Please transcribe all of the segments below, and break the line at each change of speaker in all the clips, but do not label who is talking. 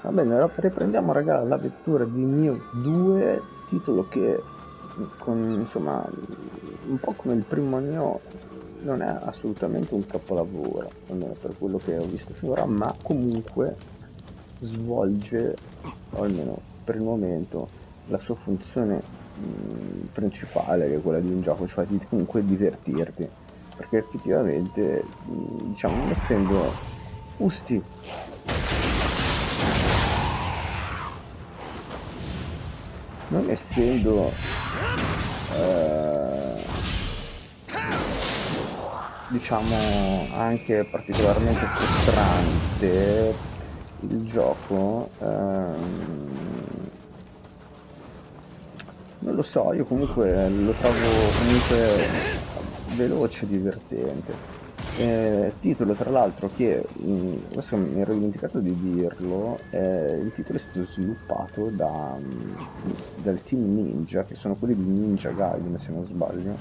Va bene, riprendiamo raga la lettura di Neo 2, titolo che con, insomma, un po' come il primo Neo non è assolutamente un capolavoro, almeno per quello che ho visto finora, ma comunque svolge, o almeno per il momento, la sua funzione mh, principale, che è quella di un gioco, cioè di comunque divertirti, perché effettivamente, mh, diciamo, non essendo usti non essendo eh, diciamo anche particolarmente frustrante il gioco ehm, non lo so io comunque lo trovo comunque veloce e divertente eh, titolo tra l'altro che mh, mm, questo mi ero dimenticato di dirlo eh, il titolo è stato sviluppato da, mh, mm, dal team Ninja che sono quelli di Ninja Gaiden se non sbaglio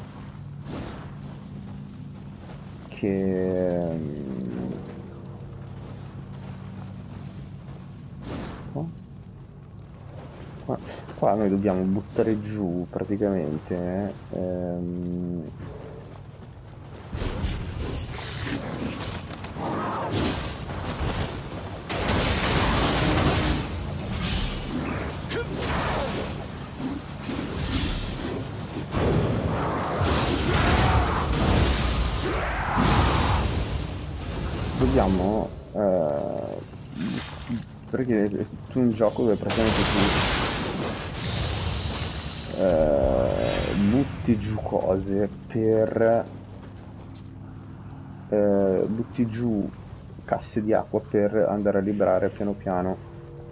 che mh, mm, qua, qua, noi dobbiamo buttare giù praticamente ehm, dobbiamo eh, perché è tutto un gioco dove praticamente tu eh, butti giù cose per eh, butti giù casse di acqua per andare a liberare piano piano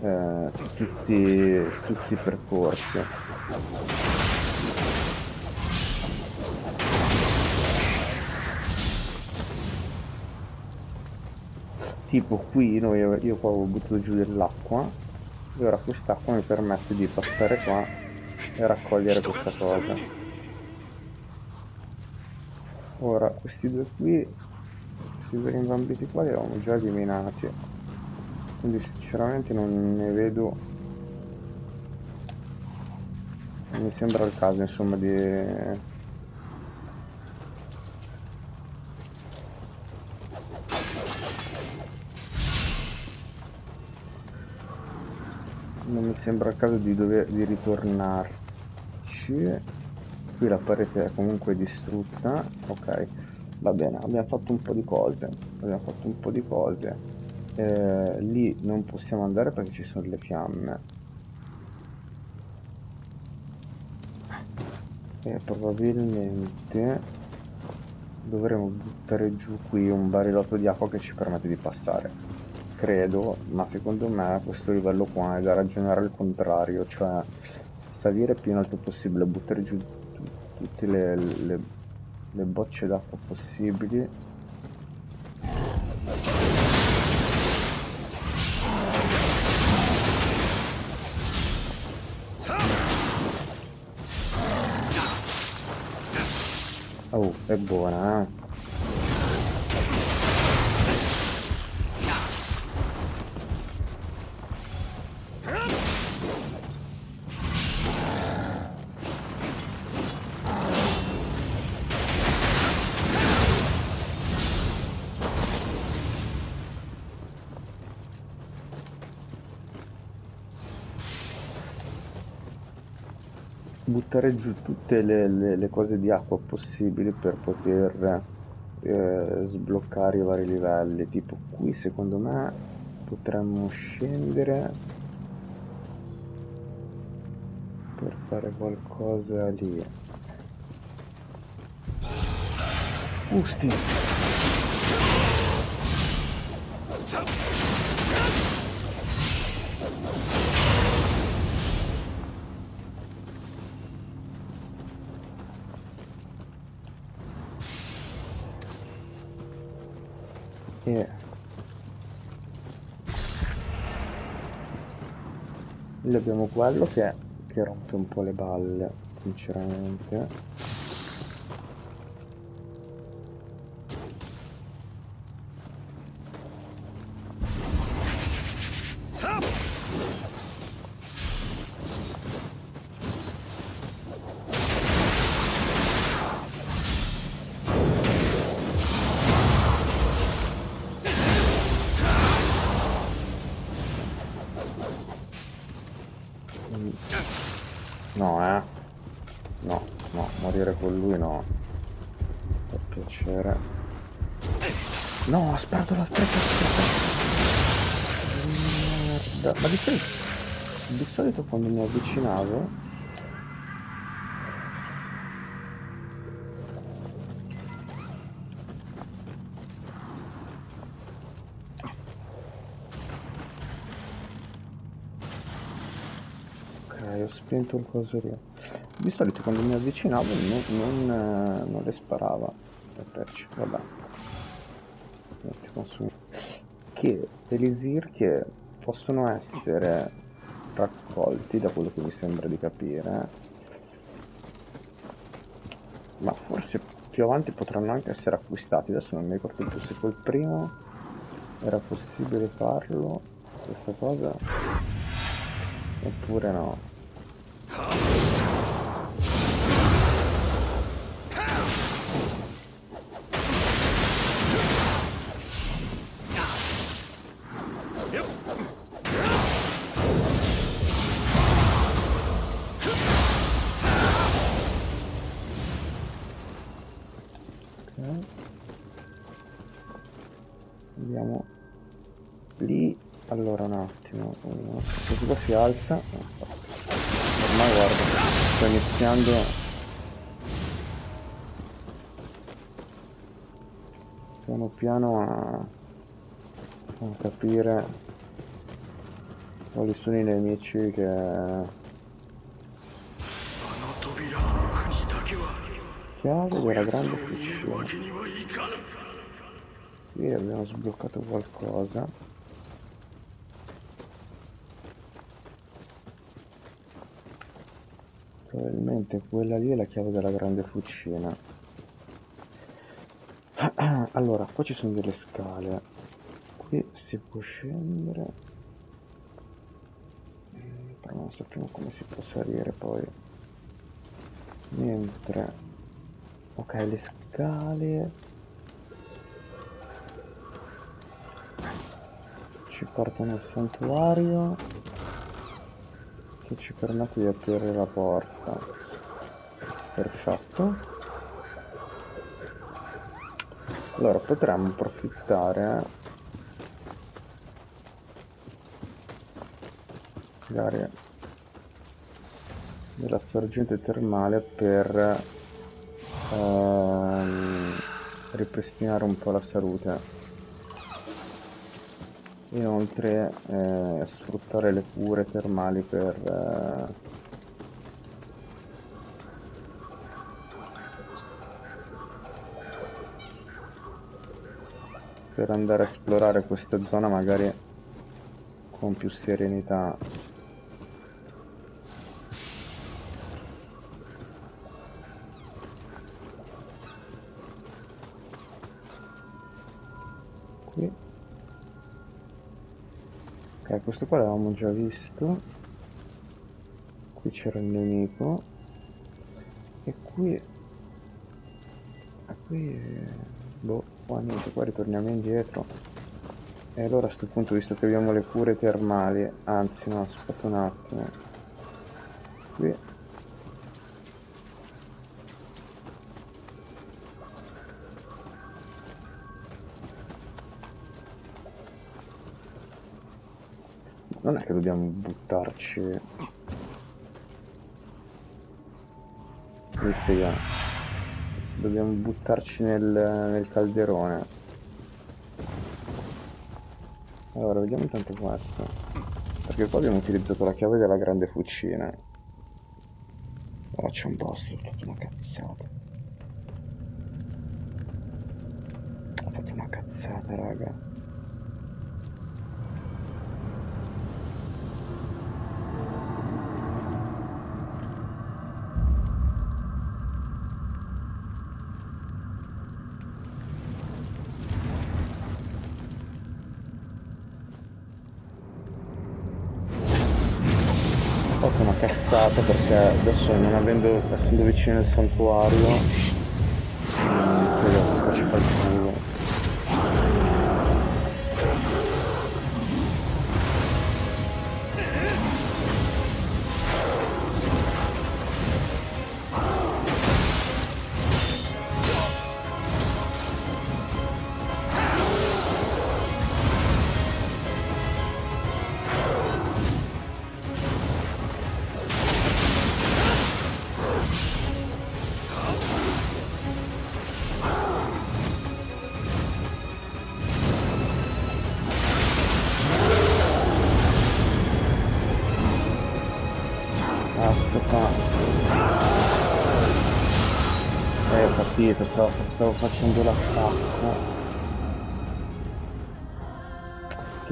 eh, tutti, tutti i percorsi tipo qui noi, io qua ho buttato giù dell'acqua e ora quest'acqua mi permette di passare qua e raccogliere questa cosa. Ora questi due qui questi due rimbambiti qua li avevamo già eliminati. Quindi sinceramente non ne vedo mi sembra il caso insomma di sembra il caso di dover di ritornarci. Qui la parete è comunque distrutta. Ok va bene abbiamo fatto un po' di cose abbiamo fatto un po' di cose. Eh, lì non possiamo andare perché ci sono le fiamme. E probabilmente dovremo buttare giù qui un barilotto di acqua che ci permette di passare credo, ma secondo me questo livello qua è da ragionare al contrario, cioè salire più in alto possibile, buttare giù tutte le, le, le bocce d'acqua possibili Oh, è buona, eh? Buttare giù tutte le, le, le cose di acqua possibili per poter eh, sbloccare i vari livelli. Tipo qui secondo me potremmo scendere per fare qualcosa lì. Usti e lì abbiamo quello che, che rompe un po' le balle sinceramente di solito quando mi avvicinavo... Ok, ho spento il coso lì. Di solito quando mi avvicinavo non, non, eh, non le sparava vabbè. Che elisir che possono essere raccolti da quello che mi sembra di capire. Ma forse più avanti potranno anche essere acquistati. Adesso non mi ricordo più se col primo era possibile farlo, questa cosa, oppure no. Ok. Andiamo lì. Allora un attimo. Questo qua si alza. Ormai guarda, sto iniziando. Piano piano a, a capire quali sono i nemici che chiave della grande
cucina.
Qui abbiamo sbloccato qualcosa. Probabilmente quella lì è la chiave della grande fucina. Allora, qua ci sono delle scale. Qui si può scendere. Eh, però non sappiamo come si può salire poi. Mentre Ok, le scale... ci portano al santuario. Che ci permette di aprire la porta? Perfetto. Allora potremmo approfittare magari della sorgente termale per ehm, ripristinare un po' la salute Inoltre eh, sfruttare le cure termali per eh, per andare a esplorare questa zona magari con più serenità. Questo qua l'avevamo già visto. Qui c'era il nemico. E qui... Qui... Boh, qua niente, qua ritorniamo indietro. E allora a questo punto, visto che abbiamo le cure termali... Anzi, no, aspetta un attimo. Qui... Che dobbiamo buttarci... Inizia. Dobbiamo buttarci nel, nel calderone. Allora, vediamo intanto questo. Perché qua abbiamo utilizzato la chiave della grande fucina. Oh, c'è un boss, ho fatto una cazzata. Ho fatto una cazzata, raga. Fatto una cazzata perché adesso non avendo, essendo vicino al santuario, non so se faccio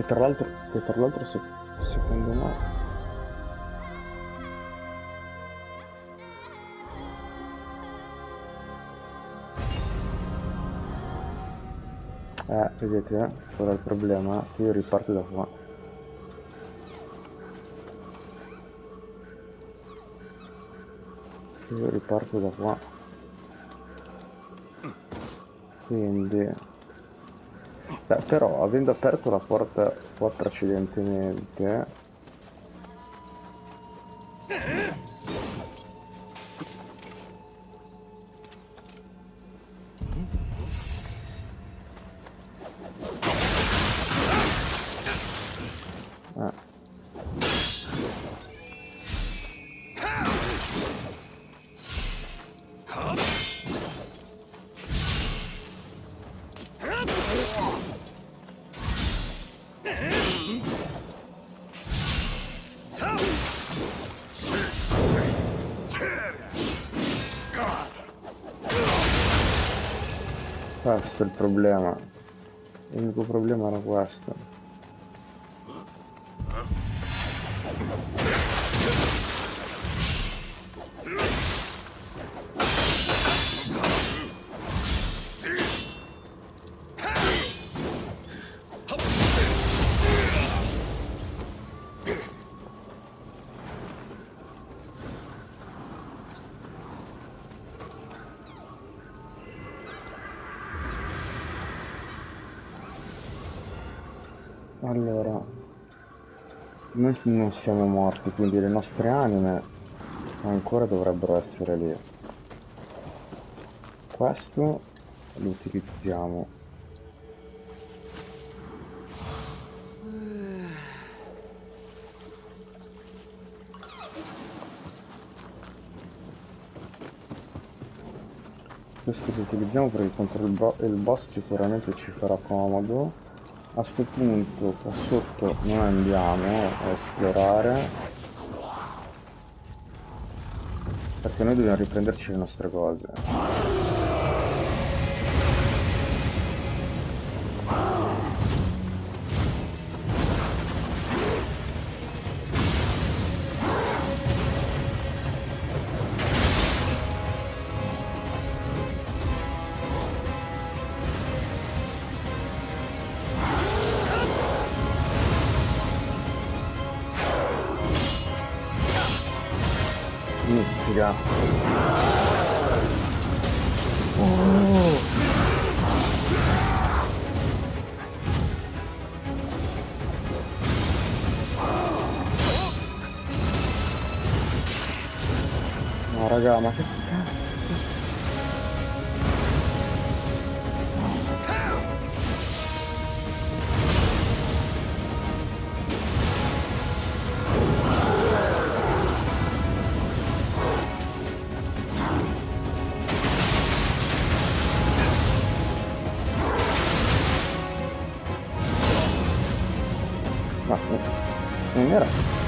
Che tra l'altro, che tra l'altro se, secondo me... Eh, vedete, è il problema? Io riparto da qua. io riparto da qua quindi Beh, però avendo aperto la porta qua precedentemente problema. L'unico problema era questo. Noi non siamo morti, quindi le nostre anime ancora dovrebbero essere lì. Questo lo utilizziamo. Questo lo utilizziamo perché contro il, bo- il boss sicuramente ci farà comodo. A sto punto qua sotto non andiamo a esplorare perché noi dobbiamo riprenderci le nostre cose. Non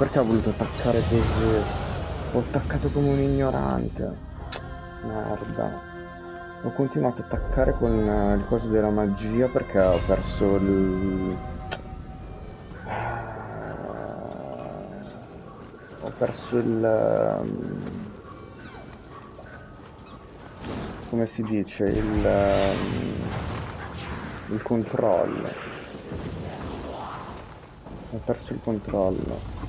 perché ho voluto attaccare così? Ho attaccato come un ignorante. Merda. Ho continuato a attaccare con eh, il coso della magia perché ho perso il... Ho perso il... ehm, Come si dice? Il... ehm, Il controllo. Ho perso il controllo.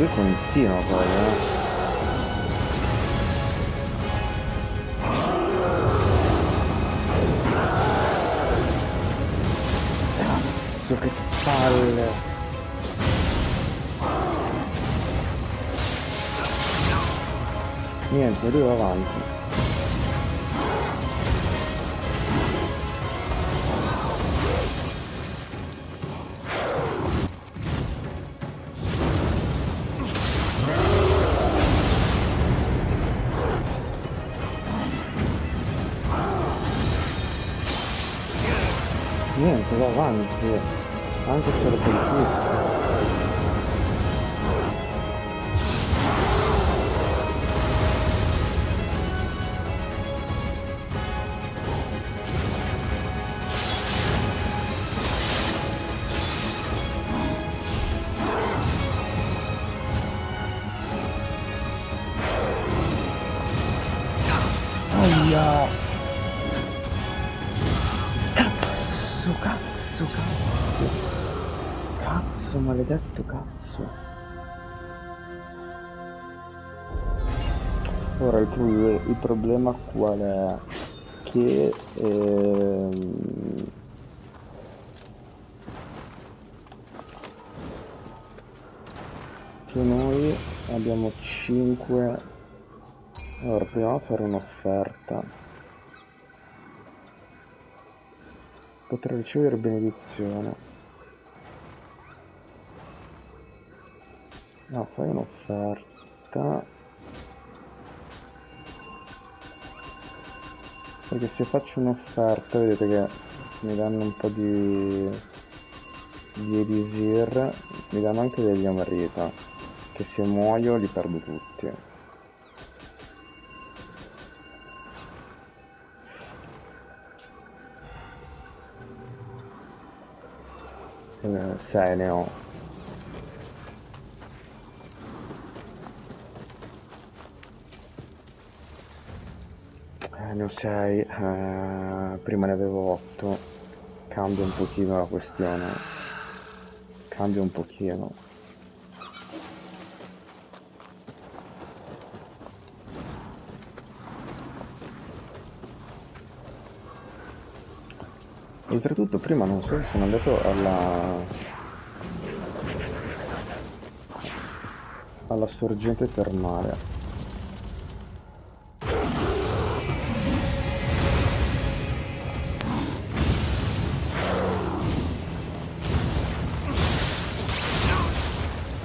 Lui continua poi, eh. Che palle. Niente, lui va avanti. Il, pro- il problema qual è? Che ehm, che noi abbiamo 5 allora proviamo a fare un'offerta. Potrei ricevere benedizione. No fai un'offerta perché se faccio un'offerta vedete che mi danno un po' di di elisir mi danno anche degli amarita che se muoio li perdo tutti. Eh, se ne ho. Ne ho 6, prima ne avevo 8. Cambia un pochino la questione. Cambia un pochino. Oltretutto prima non so se sono andato alla... alla sorgente termale.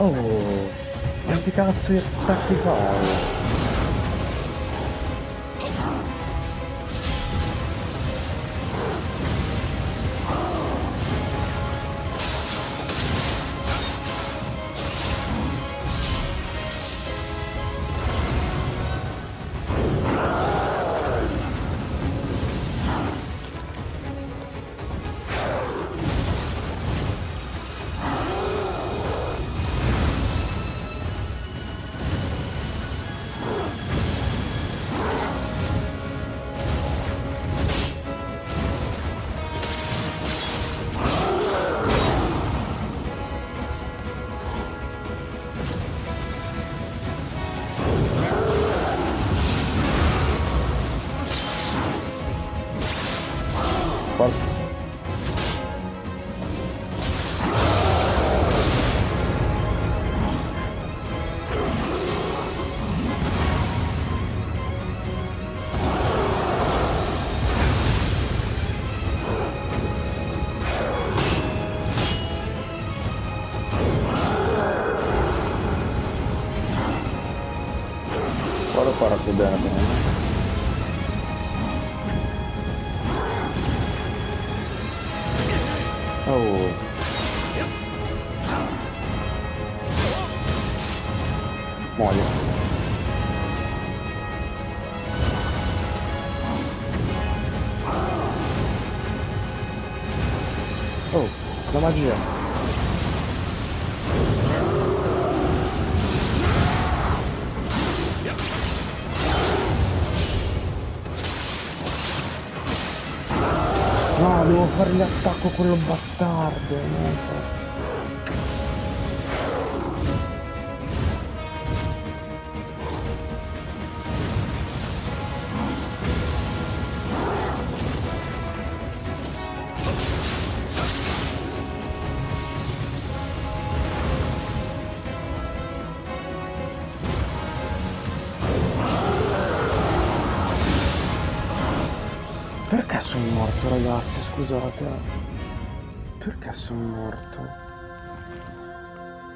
Oh, quanti cazzo di attacchi fai? bene bene. Oh. L'attacco quello bastardo, no? Perché sono morto ragazzi? Scusate. Perché sono morto?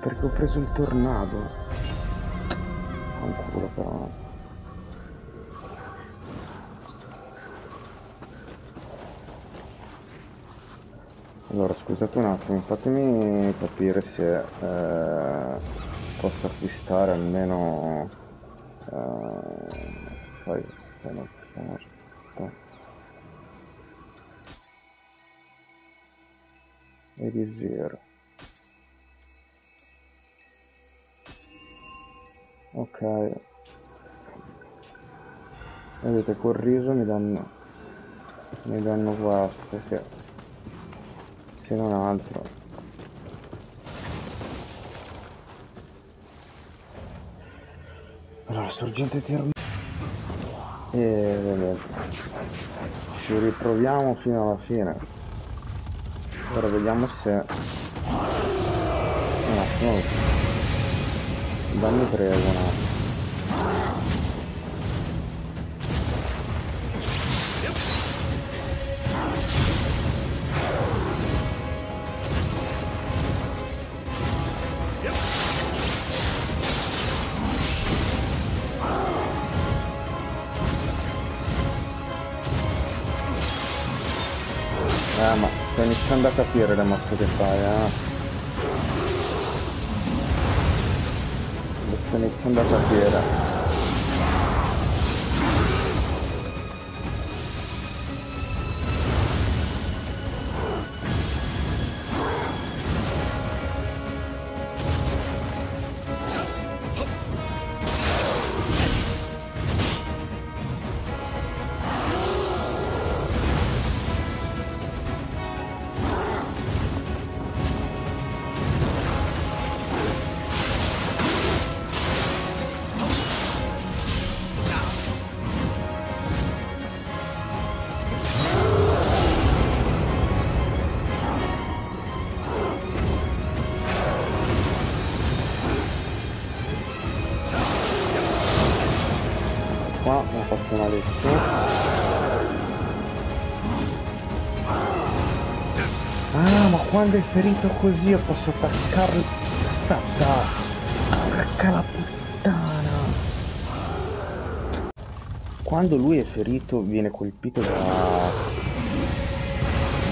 Perché ho preso il tornado. Ancora però. Allora scusate un attimo, fatemi capire se eh, posso acquistare almeno... Eh, poi, poi non, Elisir ok. Vedete col riso mi danno mi danno questo che se non altro. Allora sorgente termale e vedete ci riproviamo fino alla fine Ora vediamo se... Un attimo. Dammi prego un. Eh ma sto iniziando a capire le mosse che fai, eh. Lo Quando è ferito così io posso attaccarlo. Aspetta! Porca la puttana! Quando lui è ferito viene colpito da...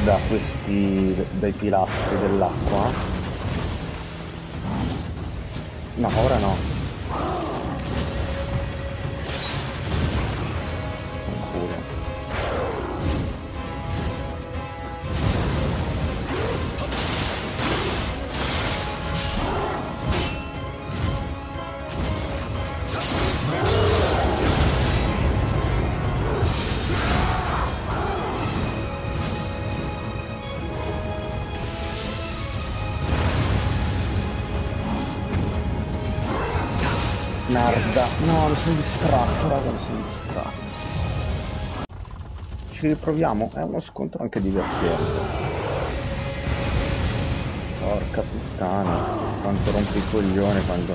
da questi... dai pilastri dell'acqua. No, ora no. No, mi sono distratto, raga, mi sono distratto. Ci riproviamo? È uno scontro anche divertente. Porca puttana, quanto rompi i coglioni quando...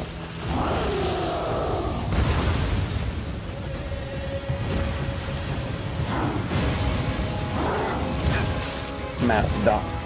Merda.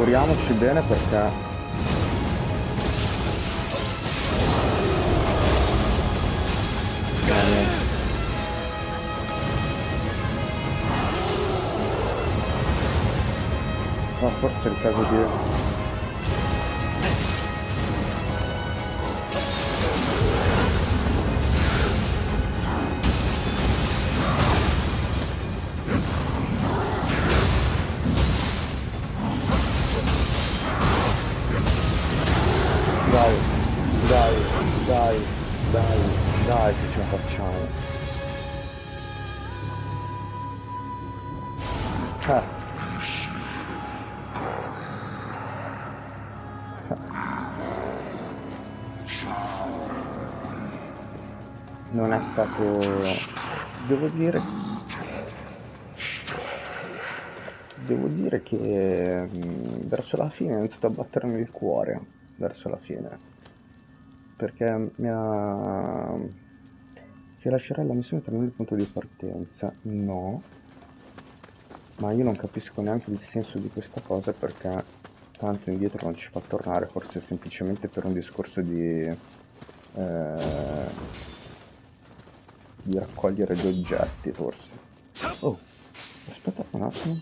Curiamoci bene perché. No, forse è il caso di... Non è stato... Devo dire... Devo dire che mm, verso la fine ho iniziato a battermi il cuore, verso la fine, perché mi ha... Lascerà la missione per me il punto di partenza? No, ma io non capisco neanche il senso di questa cosa perché tanto indietro non ci fa tornare, forse semplicemente per un discorso di... eh, di raccogliere gli oggetti, forse. Oh, aspetta un attimo.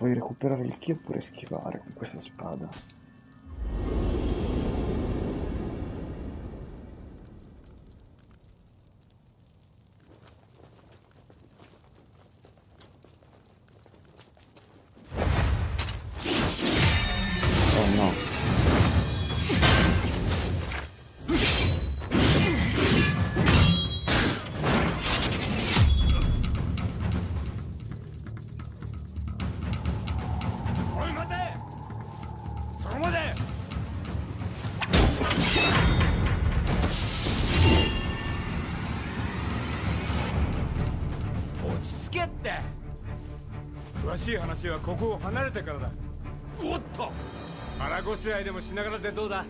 Puoi recuperare il ki oppure schivare con questa spada.
しい話はここを離れてからだ。おっと。腹ごしらえでもしながらでどうだ？ん？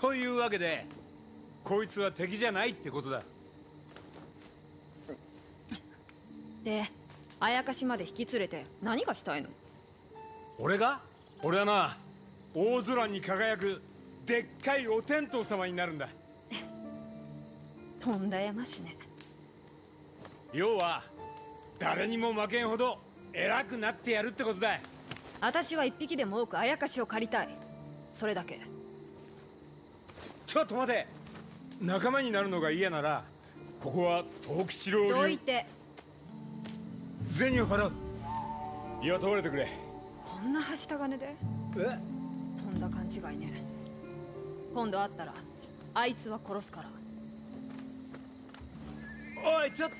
というわけでこいつは敵じゃないってことだ
であやかしまで引き連れて何がしたいの？
俺が？俺はな大空に輝くでっかいお天道様になるんだ。
とんだやましね。
要は誰にも負けんほど偉くなってやるってことだ。
私は一匹でも多くあやかしを借りたい。それだけ。
ちょっと待て。仲間になるのが嫌ならここは藤吉郎流。
どいて
銭を払う。雇われてくれ。
こんなはした金で？
え？
とんだ勘違いね。今度会ったらあいつは殺すから。
おいちょっと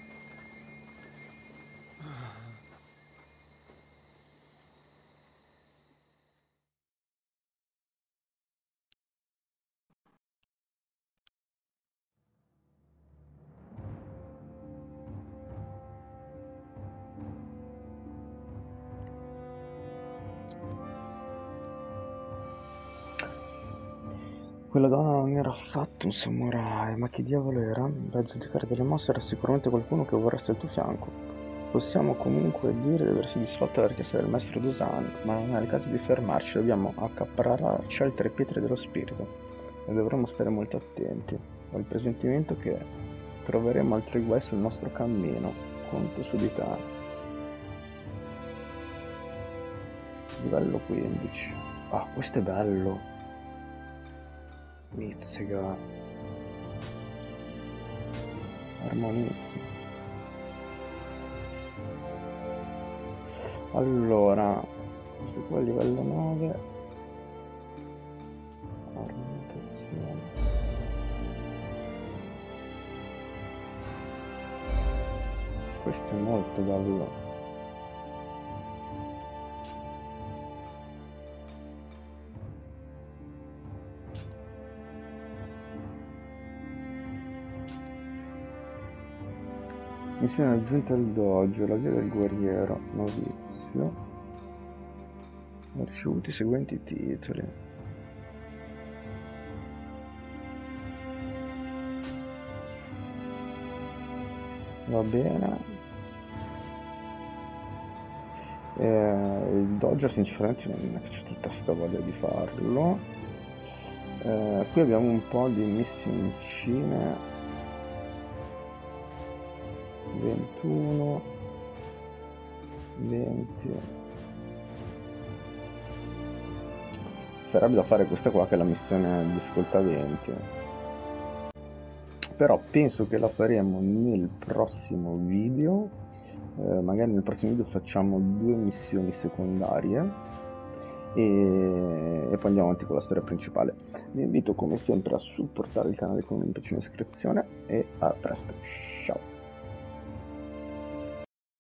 Quella donna non era affatto un samurai, ma che diavolo era? Da giudicare delle mosse era sicuramente qualcuno che vorreste al tuo fianco. Possiamo comunque dire di aversi disfatto la richiesta del maestro Dusan, ma non è il caso di fermarci, dobbiamo accaparrarci altre pietre dello spirito e dovremo stare molto attenti. Ho il presentimento che troveremo altri guai sul nostro cammino. Conto su di te. Livello 15. Ah, questo è bello. Mizzica. Armonizza. Allora, questo qua è livello 9. Armonizzazione. Questo è molto bello. Missione aggiunta al dojo, la via del guerriero, novizio. Ho ricevuto i seguenti titoli. Va bene. Eh, il dojo sinceramente non è che c'è tutta sta voglia di farlo. Eh, qui abbiamo un po' di missioncine 21 20 sarebbe da fare questa qua che è la missione difficoltà 20 però penso che la faremo nel prossimo video. Eh, magari nel prossimo video facciamo due missioni secondarie. E, e poi andiamo avanti con la storia principale. Vi invito come sempre a supportare il canale con un mi piace e un'iscrizione e a presto. Ciao